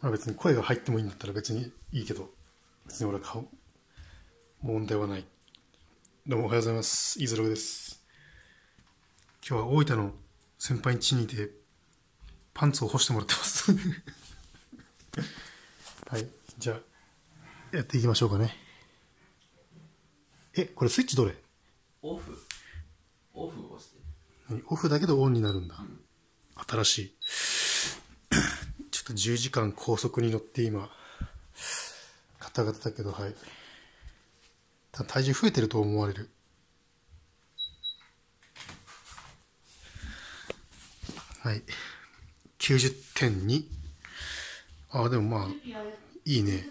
まあ別に声が入ってもいいんだったら別にいいけど、別に俺は顔、問題はない。どうもおはようございます。イズログです。今日は大分の先輩ん家にいて、パンツを干してもらってます。はい。じゃあ、やっていきましょうかね。え、これスイッチどれ？オフオフを押して何オフだけどオンになるんだ。新しい。10時間高速に乗って今、ガタガタだけど、はい。体重増えてると思われる。はい。90.2。ああ、でもまあ、いいね。